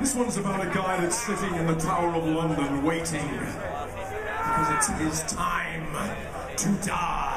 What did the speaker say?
This one's about a guy that's sitting in the Tower of London waiting because it's his time to die.